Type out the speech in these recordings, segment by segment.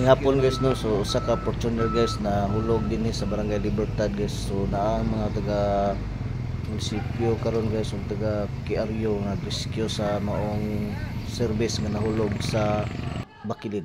Ning hapon guys no, so usa ka Fortuner guys na hulog din sa Barangay Libertad guys. So naa ang mga taga munisipyo karon guys ug taga Kiaryo nga rescue sa maong service nga nahulog sa Bakilid.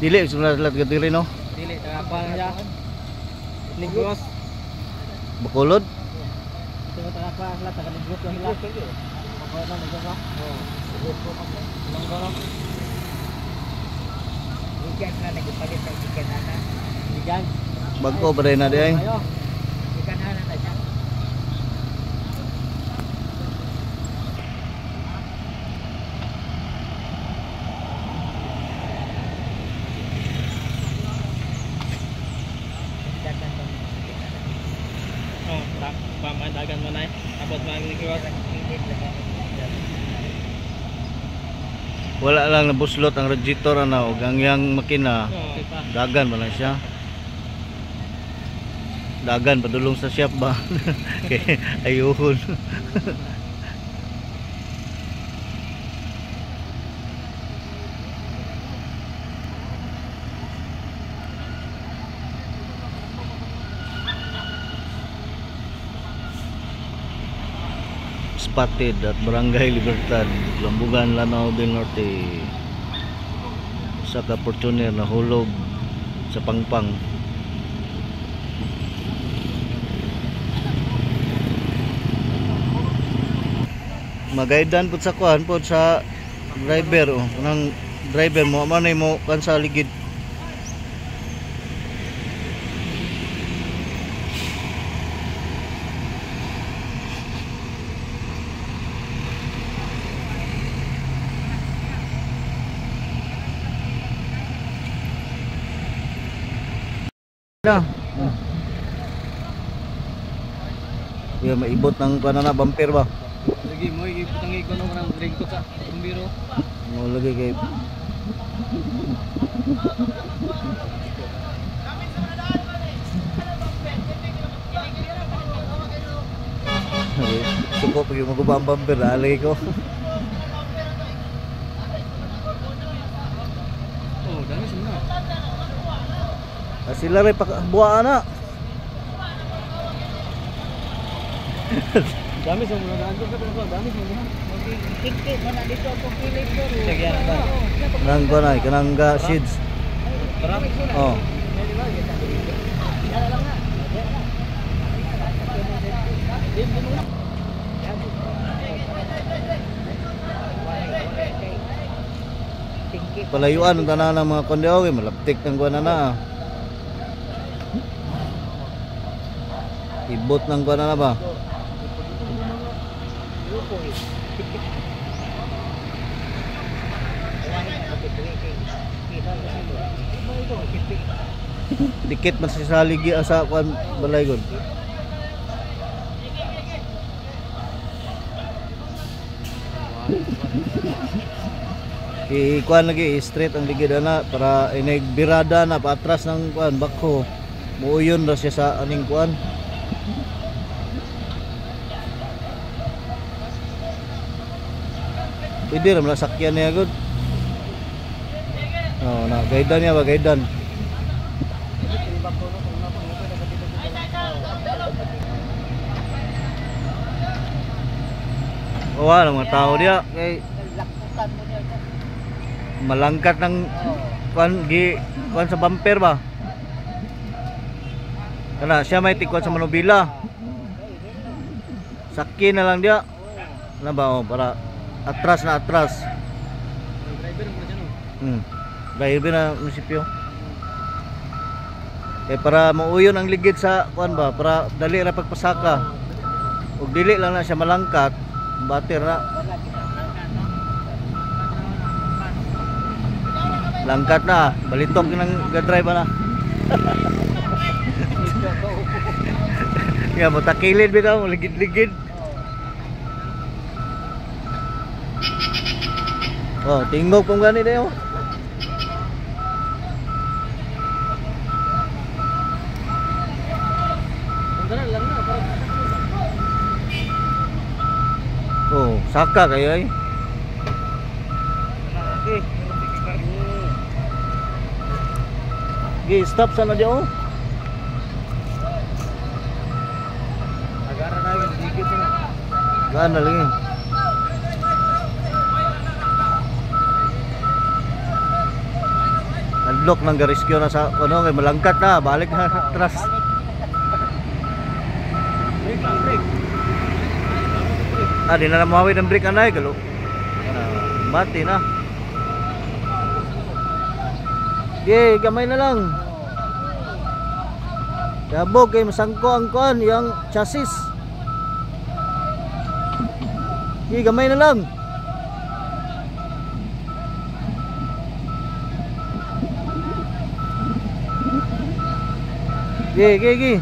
Dili sunod lat diri no. Dili, apa ya? Negros. Ito mo apa sila taga negros lang sila. Ako na negros ha. Oh. Langgo. Ikan na nagpalit ng ikan na. Ikan. Bagko pa rin na di ay. Ayo. Ikan na na siya. Oh, tak pamandagan mo na eh. Abot ang negros. Wala lang nabuslot ang radiator ana ug ang yang makina dagan ba lang siya. Dagan padulong sa shop ba. Kay ayuhon. Spotted at Barangay Libertad, Lambugan, Lanao del Norte. Sa ka Fortuner na hulog sa pangpang. Magaidan pud sa kuan pud sa driver oh. Kanang driver mo man mo kan sa ligid. Na. Ya maibot ng kuan na bumper ba? Lagi mo iputang iko nung rang drink ko sa bumbiro. Mo lagi kay Suko pag yung magubang bumper, alay ko. Oh, dami semua. Ah, Sila rin buwaan na. Dami semua daan ko sa dami semua. Tiktik mana dito ako pilit ko. Sige yan ba. Kanang kuan ay, kanang ga seeds. Oh. Palayuan ang tanan ng mga kondeho, kay malaptik ng kuan na na. Ibot ng kuan na ba? Dikit man si saligi sa kuan balay gud. I kuan lagi straight ang ligid ana para inay birada na paatras ng kuan bakho. Muuyon ra siya sa aning kuan. Pwede man sakyan niya gud. Oh, na gaidan niya ba gaidan. Oh, wala mga tao dia kay malangkat ng kuan gi kuan sa bumper ba. Kana siya may tikwan sa manubila. Sakyan na lang dia. Ano ba oh, para atras na atras. Driver mo dyan oh. Hmm. Dahil na munisipyo. Eh para mauyon ang ligid sa kuan ba para dali ra pagpasaka. Ug dili lang na siya malangkat, bater na. Langkat na, balitok ng gadrive na. Ya mo takilid bitaw, ligid-ligid. Oh, tingog kung gani dayo. Oh, saka kayo ay. Okay. Gi, stop sana di oh. Agara na yun, digit na. Gana lagi. Unlock ng rescue na sa ano kay malangkat na, balik na atras. Ah, di na na mawawid ang brake anay kalo. Ah, mati na. Ge, gamay na lang. Yabog kay masangko ang kuan, yung chassis. Ge, gamay na lang. Ge.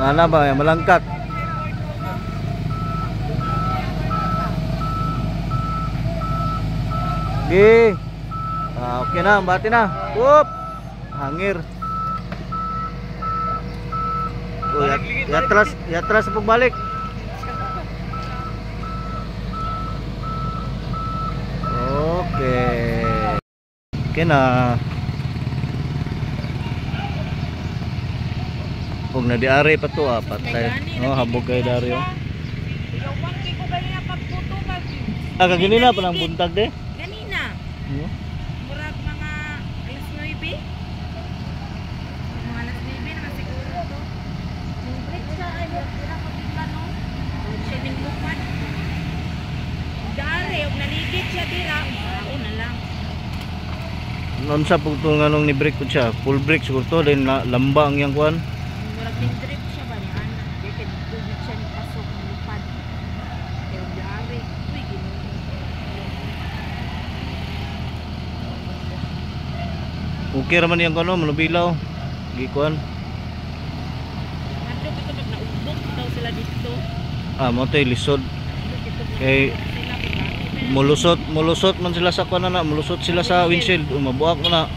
Mana ba yang melangkat? Gi. Ah, okay na, bati na. Whoop. Hangir. Oh, ya, ya teras, ya teras sa pagbalik. Okay. Okay na. Huwag na diari pa to ah, patay. Oh, habog kayo dari oh. Kanina pagputo mag Ah, kagini na pa ng buntag de. kanina. Hmm? Murag mga alas 9. Mga alas 9 naman siguro to. Yung break siya ay wala ko tingnan no. Siya ning lupan. Dare, og naligid siya dira. Ako na lang. Noon sa pagtulong nganong ni break ko siya, full break siguro to, then la- lamba ang yang kuan. Murag ning trip siya ba niya ana. Kaya kay tubig siya ni pasok ng lupan. Kaya dare, uy ginoo. Okay raman yang kuno, manubilaw. Gikuan. Ano ito pag naubok daw sila dito. Ah, mo tay lisod. Kay mulusot, mulusot man sila sa kuan na, mulusot sila sa windshield, umabuak mo na.